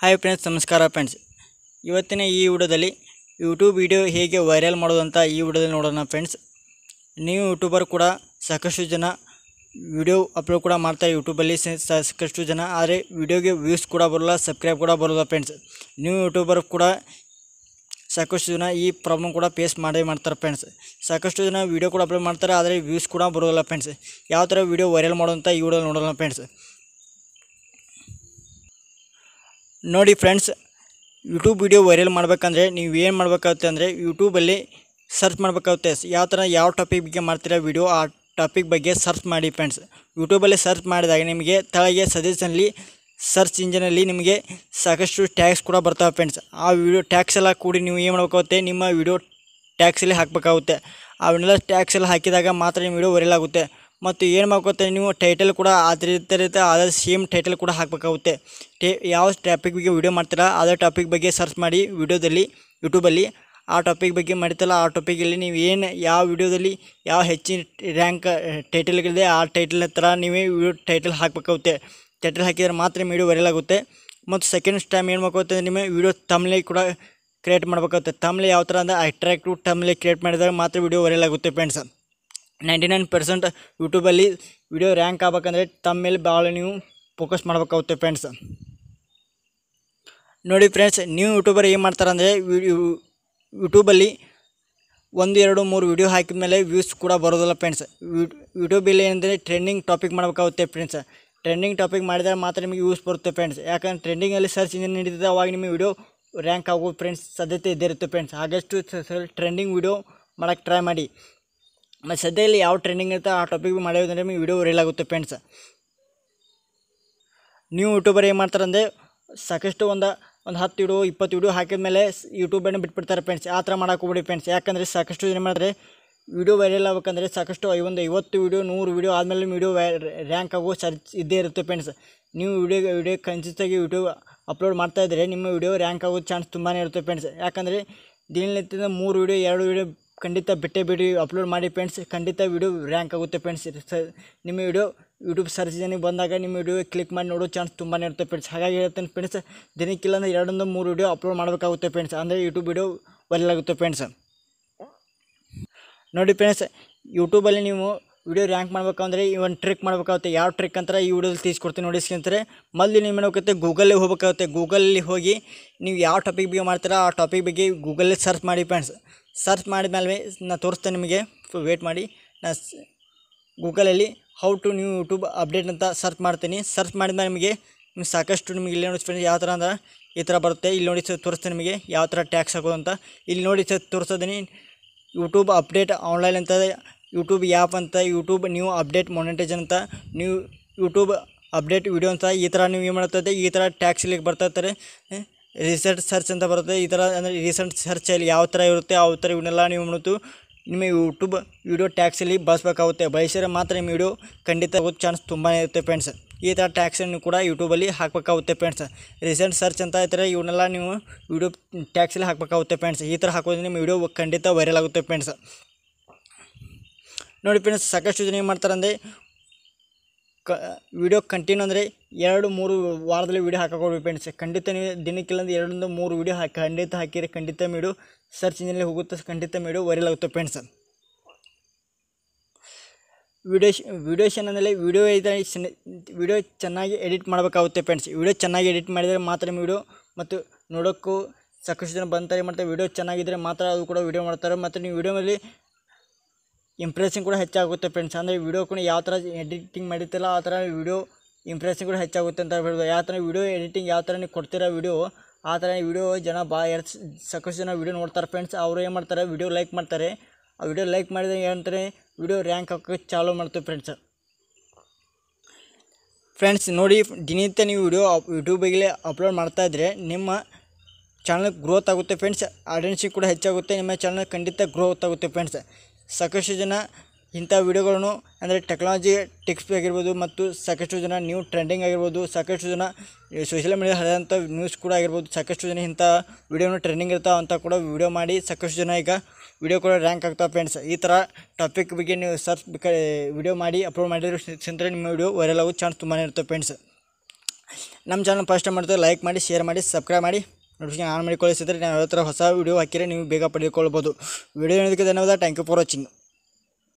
Hi friends ನಮಸ್ಕಾರ friends ಇವತ್ತಿನ ಈ ವಿಡಿಯೋದಲ್ಲಿ ಯೂಟ್ಯೂಬ್ ವಿಡಿಯೋ ಹೇಗೆ ವೈರಲ್ ಮಾಡೋದು ಅಂತ ಈ ವಿಡಿಯೋದಲ್ಲಿ ನೋಡೋಣ ಫ್ರೆಂಡ್ಸ್ ನೀವು ಯೂಟ್ಯೂಬರ್ ಕೂಡ ಸಾಕಷ್ಟು ಜನ ವಿಡಿಯೋ ಅಪ್ಲೋಡ್ ಕೂಡ ಮಾಡ್ತಾರೆ ಯೂಟ್ಯೂಬಲ್ಲಿ ಸಾಕಷ್ಟು ಜನ, ಆದರೆ ವಿಡಿಯೋಗೆ ವ್ಯೂಸ್ ಕೂಡ ಬರೋಲ್ಲ ಸಬ್ಸ್ಕ್ರೈಬ್ ಕೂಡ ಬರೋಲ್ಲ ಫ್ರೆಂಡ್ಸ್ ನೀವು ಯೂಟ್ಯೂಬರ್ ಕೂಡ ಸಾಕಷ್ಟು ಜನ ಈ ಪ್ರಾಬ್ಲಮ್ ಕೂಡ ಫೇಸ್ ಮಾಡೇ ಮಾಡ್ತಾರೆ ಫ್ರೆಂಡ್ಸ್ ಸಾಕಷ್ಟು ಜನ ವೀಡಿಯೋ ಕೂಡ ಅಪ್ಲೋಡ್ ಮಾಡ್ತಾರೆ, ಆದರೆ ವ್ಯೂಸ್ ಕೂಡ ಬರೋಲ್ಲ ಫ್ರೆಂಡ್ಸ್ ಯಾವ ಥರ ವೀಡಿಯೋ ವೈರಲ್ ಮಾಡೋಂಥ ಈ ವಿಡಿಯೋ ನೋಡೋಣ ಫ್ರೆಂಡ್ಸ್ ನೋಡಿ ಫ್ರೆಂಡ್ಸ್ ಯೂಟ್ಯೂಬ್ ವಿಡಿಯೋ ವೈರಲ್ ಮಾಡಬೇಕಂದ್ರೆ ನೀವು ಏನು ಮಾಡಬೇಕಾಗುತ್ತೆ ಅಂದರೆ ಯೂಟ್ಯೂಬಲ್ಲಿ ಸರ್ಚ್ ಮಾಡಬೇಕಾಗುತ್ತೆ. ಯಾವ ಥರ ಯಾವ ಟಾಪಿಕ್ ಬಗ್ಗೆ ಮಾಡ್ತೀರಾ ವಿಡಿಯೋ ಆ ಟಾಪಿಕ್ ಬಗ್ಗೆ ಸರ್ಚ್ ಮಾಡಿ ಫ್ರೆಂಡ್ಸ್ ಯೂಟ್ಯೂಬಲ್ಲಿ ಸರ್ಚ್ ಮಾಡಿದಾಗ ನಿಮಗೆ ತಳಗೆ ಸಜೆಷನಲ್ಲಿ ಸರ್ಚ್ ಇಂಜಿನಲ್ಲಿ ನಿಮಗೆ ಸಾಕಷ್ಟು ಟ್ಯಾಕ್ಸ್ ಕೂಡ ಬರ್ತವೆ ಫ್ರೆಂಡ್ಸ್ ಆ ವಿಡಿಯೋ ಟ್ಯಾಕ್ಸ್ ಎಲ್ಲ ಕೂಡಿ ನೀವು ಏನು ಮಾಡಬೇಕಾಗುತ್ತೆ, ನಿಮ್ಮ ವಿಡಿಯೋ ಟ್ಯಾಕ್ಸಲ್ಲಿ ಹಾಕಬೇಕಾಗುತ್ತೆ. ಅವನ್ನೆಲ್ಲ ಟ್ಯಾಗ್ಸ್ ಎಲ್ಲ ಹಾಕಿದಾಗ ಮಾತ್ರ ನಿಮ್ಮ ವಿಡಿಯೋ ವೈರಲ್ ಆಗುತ್ತೆ. ಮತ್ತು ಏನು ಮಾಡ್ಕೋತಾರೆ ನೀವು ಟೈಟಲ್ ಕೂಡ ಅದೇ ರೀತಿ ಅದೇ ಸೇಮ್ ಟೈಟಲ್ ಕೂಡ ಹಾಕಬೇಕಾಗುತ್ತೆ. ಟೇ, ಯಾವ ಟಾಪಿಕ್ ಬಗ್ಗೆ ವೀಡಿಯೋ ಮಾಡ್ತೀರಾ ಅದರ ಟಾಪಿಕ್ ಬಗ್ಗೆ ಸರ್ಚ್ ಮಾಡಿ ವಿಡಿಯೋದಲ್ಲಿ ಯೂಟ್ಯೂಬಲ್ಲಿ ಆ ಟಾಪಿಕ್ ಬಗ್ಗೆ ಮಾಡ್ತಲ್ಲ ಆ ಟಾಪಿಕಲ್ಲಿ ನೀವು ಏನು, ಯಾವ ವಿಡಿಯೋದಲ್ಲಿ ಯಾವ ಹೆಚ್ಚಿನ ರ್ಯಾಂಕ್ ಟೈಟಲ್ಗಳಿದೆ ಆ ಟೈಟಲ್ ಹತ್ರ ನೀವೇ ವಿಡಿಯೋ ಟೈಟಲ್ ಹಾಕಬೇಕಾಗುತ್ತೆ. ಟೈಟಲ್ ಹಾಕಿದರೆ ಮಾತ್ರ ವಿಡಿಯೋ ವೈರಲ್ ಆಗುತ್ತೆ. ಮತ್ತು ಸೆಕೆಂಡ್ ಟೈಮ್ ಏನು ಮಾಡ್ಕೋತಂದ್ರೆ ನಿಮ್ಮ ವಿಡಿಯೋ ತಮ್ಲೆ ಕೂಡ ಕ್ರಿಯೇಟ್ ಮಾಡಬೇಕಾಗುತ್ತೆ. ತಮ್ಲೆ ಯಾವ ಥರ ಅಂದರೆ ಅಟ್ರಾಕ್ಟಿವ್ ತಮ್ಲೆ ಕ್ರಿಯೇಟ್ ಮಾಡಿದಾಗ ಮಾತ್ರ ವಿಡಿಯೋ ವೈರಲ್ ಆಗುತ್ತೆ ಫ್ರೆಂಡ್ಸ್ ನೈಂಟಿ ನೈನ್ ಪರ್ಸೆಂಟ್ ಯೂಟ್ಯೂಬಲ್ಲಿ ವಿಡಿಯೋ ರ್ಯಾಂಕ್ ಆಗ್ಬೇಕಂದ್ರೆ ತಮ್ಮ ಮೇಲೆ ಭಾಳ ನೀವು ಫೋಕಸ್ ಮಾಡಬೇಕಾಗುತ್ತೆ ಫ್ರೆಂಡ್ಸ್ ನೋಡಿ ಫ್ರೆಂಡ್ಸ್ ನೀವು ಯೂಟ್ಯೂಬರ್ ಏನು ಮಾಡ್ತಾರಂದರೆ ಯೂಟ್ಯೂಬಲ್ಲಿ ಒಂದು, ಎರಡು, ಮೂರು ವಿಡಿಯೋ ಹಾಕಿದ ಮೇಲೆ ವ್ಯೂಸ್ ಕೂಡ ಬರೋದಿಲ್ಲ ಫ್ರೆಂಡ್ಸ್ ಯೂಟ್ಯೂಬಲ್ಲಿ ಏನಂದರೆ ಟ್ರೆಂಡಿಂಗ್ ಟಾಪಿಕ್ ಮಾಡಬೇಕಾಗುತ್ತೆ ಫ್ರೆಂಡ್ಸ್ ಟ್ರೆಂಡಿಂಗ್ ಟಾಪಿಕ್ ಮಾಡಿದಾಗ ಮಾತ್ರ ನಿಮಗೆ ಯೂಸ್ ಬರುತ್ತೆ ಫ್ರೆಂಡ್ಸ್ ಯಾಕಂದ್ರೆ ಟ್ರೆಂಡಿಂಗಲ್ಲಿ ಸರ್ಚ್ ಇಂಜಿನ್ ನಡೀತದೆ, ಅವಾಗ ನಿಮ್ಮ ವಿಡಿಯೋ ರ್ಯಾಂಕ್ ಆಗೋ ಫ್ರೆಂಡ್ಸ್ ಸಾಧ್ಯತೆ ಇದ್ದೇ ಇರುತ್ತೆ ಫ್ರೆಂಡ್ಸ್ ಸರ್ ಟ್ರೆಂಡಿಂಗ್ ವಿಡಿಯೋ ಮಾಡೋಕ್ಕೆ ಟ್ರೈ ಮಾಡಿ. ಮತ್ತು ಸದ್ಯದಲ್ಲಿ ಯಾವ ಟ್ರೆಂಡಿಂಗ್ ಇರುತ್ತೆ ಆ ಟಾಪಿಕ್ ಮಾಡೋದಂದ್ರೆ ನಿಮಗೆ ವಿಡಿಯೋ ರೀಲ್ ಆಗುತ್ತೆ ಫ್ರೆಂಡ್ಸ್ ನೀವು ಯೂಟ್ಯೂಬರ್ ಏನು ಮಾಡ್ತಾರಂದೆ ಸಾಕಷ್ಟು ಒಂದು ಒಂದು ಹತ್ತು ವಿಡಿಯೋ ಇಪ್ಪತ್ತು ವಿಡಿಯೋ ಹಾಕಿದ ಮೇಲೆ ಯೂಟ್ಯೂಬನ್ನು ಬಿಟ್ಬಿಡ್ತಾರೆ ಫ್ರೆಂಡ್ಸ್ ಆ ಥರ ಮಾಡೋಕೆ ಹೋಗ್ಬೇಡಿ ಫ್ರೆಂಡ್ಸ್ ಯಾಕಂದರೆ ಸಾಕಷ್ಟು ಏನು ಮಾಡಿದ್ರೆ ವಿಡಿಯೋ ವೈರಲ್ ಆಗಬೇಕಂದ್ರೆ ಸಾಕಷ್ಟು ಒಂದು ಐವತ್ತು ವಿಡಿಯೋ ನೂರು ವಿಡಿಯೋ ಆದಮೇಲೆ ವಿಡಿಯೋ ರ್ಯಾಂಕ್ ಆಗೋ ಸರ್ಚ್ ಇದ್ದೇ ಇರುತ್ತೆ ಫ್ರೆಂಡ್ಸ್ ನೀವು ವಿಡಿಯೋ ವಿಡಿಯೋ ಕನ್ಸಿಸ್ಟಾಗಿ ಯೂಟ್ಯೂಬ್ ಅಪ್ಲೋಡ್ ಮಾಡ್ತಾ ಇದ್ದರೆ ನಿಮ್ಮ ವಿಡಿಯೋ ರ್ಯಾಂಕ್ ಆಗೋ ಚಾನ್ಸ್ ತುಂಬಾ ಇರುತ್ತೆ ಫ್ರೆಂಡ್ಸ್ ಯಾಕಂದರೆ ದಿನನಿತ್ಯದ ಮೂರು ವಿಡಿಯೋ ಎರಡು ವಿಡಿಯೋ ಖಂಡಿತ ಬಿಟ್ಟೇ ಬಿಡಿ ಅಪ್ಲೋಡ್ ಮಾಡಿ ಫ್ರೆಂಡ್ಸ್ ಖಂಡಿತ ವಿಡಿಯೋ ರ್ಯಾಂಕ್ ಆಗುತ್ತೆ ಫ್ರೆಂಡ್ಸ್ ನಿಮ್ಮ ವಿಡಿಯೋ ಯೂಟ್ಯೂಬ್ ಸರ್ಚ್ ಬಂದಾಗ ನಿಮ್ಮ ವಿಡಿಯೋ ಕ್ಲಿಕ್ ಮಾಡಿ ನೋಡೋ ಚಾನ್ಸ್ ತುಂಬಾ ಇರುತ್ತೆ ಫ್ರೆಂಡ್ಸ್ ಹಾಗಾಗಿ ಹೇಳ್ತೇನೆ ಫ್ರೆಂಡ್ಸ್ ದಿನಕ್ಕಿಲ್ಲ ಅಂದರೆ ಎರಡೊಂದು ಮೂರು ವಿಡಿಯೋ ಅಪ್ಲೋಡ್ ಮಾಡಬೇಕಾಗುತ್ತೆ ಫ್ರೆಂಡ್ಸ್ ಅಂದರೆ ಯೂಟ್ಯೂಬ್ ವಿಡಿಯೋ ಒಳ್ಳೆಯಾಗುತ್ತೆ ಫ್ರೆಂಡ್ಸ್ ನೋಡಿ ಫ್ರೆಂಡ್ಸ್ ಯೂಟ್ಯೂಬಲ್ಲಿ ನೀವು ವಿಡಿಯೋ ರ್ಯಾಂಕ್ ಮಾಡಬೇಕಂದ್ರೆ ಈ ಒಂದು ಟ್ರಿಕ್ ಮಾಡಬೇಕಾಗುತ್ತೆ. ಯಾವ ಟ್ರಿಕ್ ಅಂತಾರೆ ಈ ವಿಡಿಯೋದಲ್ಲಿ ತಿಳಿಸ್ಕೊಡ್ತೀನಿ ನೋಡಿ ಸ್ನೇಹಿತರೆ. ಮೊದಲು ನೀವು ಮಾಡಬೇಕಾಗುತ್ತೆ ಗೂಗಲ್ಲೇ ಹೋಗ್ಬೇಕಾಗುತ್ತೆ. ಗೂಗಲಲ್ಲಿ ಹೋಗಿ ನೀವು ಯಾವ ಟಾಪಿಕ್ ಬಗ್ಗೆ ಮಾಡ್ತೀರಾ, ಆ ಟಾಪಿಕ್ ಬಗ್ಗೆ ಗೂಗಲಲ್ಲಿ ಸರ್ಚ್ ಮಾಡಿ ಫ್ರೆಂಡ್ಸ್ ಸರ್ಚ್ ಮಾಡಿದ್ಮೇಲೆ ನಾನು ತೋರಿಸ್ತೇನೆ ನಿಮಗೆ. ವೇಟ್ ಮಾಡಿ. ನಾನು ಗೂಗಲಲ್ಲಿ how to new YouTube update ಅಂತ ಸರ್ಚ್ ಮಾಡ್ತೀನಿ. ಸರ್ಚ್ ಮಾಡಿದ್ಮೇಲೆ ನಿಮಗೆ ನಿಮ್ಗೆ ಸಾಕಷ್ಟು ನಿಮಗೆ ಇಲ್ಲಿ ನೋಡಿ ಫ್ರೆಂಡ್ಸ್ ಯಾವ ಥರ ಅಂದ್ರೆ ಈ ಥರ ಬರುತ್ತೆ. ಇಲ್ಲಿ ನೋಡಿ ಸರ್ ತೋರಿಸ್ತೇನೆ ನಿಮಗೆ ಯಾವ ಥರ ಟ್ಯಾಕ್ಸ್ ಹಾಕೋದು ಅಂತ. ಇಲ್ಲಿ ನೋಡಿ ಸರ್ ತೋರಿಸೋದೀನಿ ಯೂಟ್ಯೂಬ್ ಅಪ್ಡೇಟ್ ಆನ್ಲೈನ್ ಅಂತ ಯೂಟ್ಯೂಬ್ ಆ್ಯಪ್ ಅಂತ ಯೂಟ್ಯೂಬ್ ನ್ಯೂ ಅಪ್ಡೇಟ್ ಮೊನಿಟೈಸೇಷನ್ ಅಂತ ನ್ಯೂ ಯೂಟ್ಯೂಬ್ ಅಪ್ಡೇಟ್ ವೀಡಿಯೋ ಅಂತ, ಈ ಥರ ನೀವು ಏನು ಮಾಡ್ತದೆ ಈ ಥರ ಟ್ಯಾಕ್ಸ್ ಇಲ್ಲಿಗೆ ಬರ್ತಾ ಇರ್ತಾರೆ. ರೀಸೆಂಟ್ ಸರ್ಚ್ ಅಂತ ಬರುತ್ತೆ. ಈ ಥರ ಅಂದರೆ ರೀಸೆಂಟ್ ಸರ್ಚಲ್ಲಿ ಯಾವ ಥರ ಇರುತ್ತೆ ಯಾವ ಥರ ಇವನ್ನೆಲ್ಲ ನೀವು ನೋಡ್ತು ನಿಮ್ಮ ಯೂಟ್ಯೂಬ್ ವೀಡಿಯೋ ಟ್ಯಾಕ್ಸಲ್ಲಿ ಬಳಸಬೇಕಾಗುತ್ತೆ. ಬಯಸಿದ್ರೆ ಮಾತ್ರ ನಿಮ್ಮ ವಿಡಿಯೋ ಖಂಡಿತ ಹೋಗೋದು ಚಾನ್ಸ್ ತುಂಬಾ ಇರುತ್ತೆ ಫ್ರೆಂಡ್ಸ್ ಈ ಥರ ಟ್ಯಾಕ್ಸನ್ನು ಕೂಡ ಯೂಟ್ಯೂಬಲ್ಲಿ ಹಾಕಬೇಕಾಗುತ್ತೆ ಫ್ರೆಂಡ್ಸ್ ರೀಸೆಂಟ್ ಸರ್ಚ್ ಅಂತ ಇರ್ತಾರೆ ಇವನ್ನೆಲ್ಲ ನೀವು ವೀಡಿಯೋ ಟ್ಯಾಕ್ಸಲ್ಲಿ ಹಾಕಬೇಕಾಗುತ್ತೆ ಫ್ರೆಂಡ್ಸ್ ಈ ಥರ ಹಾಕೋದ್ರೆ ನಿಮ್ಮ ವಿಡಿಯೋ ಖಂಡಿತ ವೈರಲ್ ಆಗುತ್ತೆ ಫ್ರೆಂಡ್ಸ್ ನೋಡಿ ಫ್ರೆಂಡ್ಸ್ ಸಾಕಷ್ಟು ಜನ ಏನು ಮಾಡ್ತಾರೆ ಅಂದರೆ ಕ ವಿಡಿಯೋ ಕಂಟಿನ್ಯೂ ಅಂದರೆ ಎರಡು ಮೂರು ವಾರದಲ್ಲಿ ವಿಡಿಯೋ ಹಾಕೋಬೇಕು ಫ್ರೆಂಡ್ಸ್ ಖಂಡಿತ ನೀವು ದಿನಕ್ಕಿಲ್ಲಂದ್ರೆ ಎರಡರಿಂದ ಮೂರು ವಿಡಿಯೋ ಹಾಕಿ, ಖಂಡಿತ ಹಾಕಿರಿ ಖಂಡಿತ ಮೀಡು ಸರ್ಚ್ ಇಂಜಿನಲ್ಲಿ ಹೋಗುತ್ತೆ, ಖಂಡಿತ ಮೀಡು ವೈರಲ್ ಆಗುತ್ತೆ ಫ್ರೆಂಡ್ಸ್ ವಿಡಿಯೋ ವಿಡಿಯೋ ಶೇನಲ್ಲಿ ವಿಡಿಯೋ ಇದೆ ವಿಡಿಯೋ ಚೆನ್ನಾಗಿ ಎಡಿಟ್ ಮಾಡಬೇಕಾಗುತ್ತೆ ಫ್ರೆಂಡ್ಸ್ ವಿಡಿಯೋ ಚೆನ್ನಾಗಿ ಎಡಿಟ್ ಮಾಡಿದರೆ ಮಾತ್ರ ವಿಡಿಯೋ ಮತ್ತು ನೋಡೋಕ್ಕೂ ಸಾಕಷ್ಟು ಜನ ಬಂತಾರೆ, ಮತ್ತು ವಿಡಿಯೋ ಚೆನ್ನಾಗಿದ್ದರೆ ಮಾತ್ರ ಅದು ಕೂಡ ವಿಡಿಯೋ ಮಾಡ್ತಾರೆ. ಮತ್ತು ನೀವು ವಿಡಿಯೋದಲ್ಲಿ ಇಂಪ್ರೆಷನ್ ಕೂಡ ಹೆಚ್ಚಾಗುತ್ತೆ ಫ್ರೆಂಡ್ಸ್ ಅಂದರೆ ವೀಡಿಯೋ ಕೂಡ ಯಾವ ಥರ ಎಡಿಟಿಂಗ್ ಮಾಡಿರ್ತಿಲ್ಲ ಆ ಥರ ವಿಡಿಯೋ ಇಂಪ್ರೆಷನ್ ಕೂಡ ಹೆಚ್ಚಾಗುತ್ತೆ ಅಂತ ಹೇಳ್ಬೋದು. ಯಾವ ಥರ ವಿಡಿಯೋ ಎಡಿಟಿಂಗ್ ಯಾವ ಥರ ನೀವು ಕೊಡ್ತೀರಾ ವಿಡಿಯೋ ಆ ಥರ ವಿಡಿಯೋ ಜನ ಬಾ ಎರಡು ಸಾಕಷ್ಟು ಜನ ವೀಡಿಯೋ ನೋಡ್ತಾರೆ ಫ್ರೆಂಡ್ಸ್ ಅವರು ಏನು ಮಾಡ್ತಾರೆ ವಿಡಿಯೋ ಲೈಕ್ ಮಾಡ್ತಾರೆ. ಆ ವೀಡಿಯೋ ಲೈಕ್ ಮಾಡಿದಾಗ ಏನಂತಾರೆ ವಿಡಿಯೋ ರ್ಯಾಂಕ್ ಹಾಕೋಕ್ಕೆ ಚಾಲೂ ಮಾಡ್ತೀವಿ ಫ್ರೆಂಡ್ಸ್ ಫ್ರೆಂಡ್ಸ್ ನೋಡಿ, ದಿನನಿತ್ಯ ನೀವು ವಿಡಿಯೋ ಯೂಟ್ಯೂಬಿಗೆ ಅಪ್ಲೋಡ್ ಮಾಡ್ತಾ ಇದ್ದರೆ ನಿಮ್ಮ ಚಾನಲ್ ಗ್ರೋತ್ ಆಗುತ್ತೆ ಫ್ರೆಂಡ್ಸ್ ಆಡಿಯನ್ಸಿಗೆ ಕೂಡ ಹೆಚ್ಚಾಗುತ್ತೆ, ನಿಮ್ಮ ಚಾನಲ್ ಖಂಡಿತ ಗ್ರೋತ್ ಆಗುತ್ತೆ ಫ್ರೆಂಡ್ಸ್ ಸಾಕಷ್ಟು ಜನ ಇಂಥ ವಿಡಿಯೋಗಳನ್ನು, ಅಂದರೆ ಟೆಕ್ನಾಲಜಿ ಟಿಪ್ಸ್ ಆಗಿರ್ಬೋದು ಮತ್ತು ಸಾಕಷ್ಟು ಜನ ನ್ಯೂ ಟ್ರೆಂಡಿಂಗ್ ಆಗಿರ್ಬೋದು, ಸಾಕಷ್ಟು ಜನ ಸೋಷಿಯಲ್ ಮೀಡಿಯಾ ಹರಿದಂಥ ನ್ಯೂಸ್ ಕೂಡ ಆಗಿರ್ಬೋದು, ಸಾಕಷ್ಟು ಜನ ಇಂಥ ವಿಡಿಯೋನ ಟ್ರೆಂಡಿಂಗ್ ಇರ್ತಾವೆ ಅಂತ ಕೂಡ ವಿಡಿಯೋ ಮಾಡಿ ಸಾಕಷ್ಟು ಜನ ಈಗ ವಿಡಿಯೋ ಕೂಡ ರ್ಯಾಂಕ್ ಆಗ್ತಾವೆ ಫ್ರೆಂಡ್ಸ್ ಈ ಥರ ಟಾಪಿಕ್ ಬಗ್ಗೆ ನೀವು ಸರ್ಚ್ ವಿಡಿಯೋ ಮಾಡಿ ಅಪ್ಲೋಡ್ ಮಾಡಿದ್ರೆ ಸ್ನೇಹಿತರೆ ನಿಮ್ಮ ವಿಡಿಯೋ ವೈರಲ್ ಆಗೋ ಚಾನ್ಸ್ ತುಂಬಾ ಇರ್ತವೆ ಫ್ರೆಂಡ್ಸ್ ನಮ್ಮ ಚಾನಲ್ ಫಸ್ಟ್ ಮಾಡ್ತಾರೆ ಲೈಕ್ ಮಾಡಿ ಶೇರ್ ಮಾಡಿ ಸಬ್ಸ್ಕ್ರೈಬ್ ಮಾಡಿ. ನೋಟಿಫಿಕೇಶನ್ ಆನ್ ಮಾಡಿ ಕಳಿಸಿದ್ರೆ ನಾವು ಯಾವ ಥರ ಹೊಸ ವೀಡಿಯೋ ಹಾಕಿದ್ರೆ ನೀವು ಬೇಗ ಪಡೆದುಕೊಳ್ಬೋದು. ವಿಡಿಯೋ ನೋಡೋದಕ್ಕೆ ಧನ್ಯವಾದ. Thank you for watching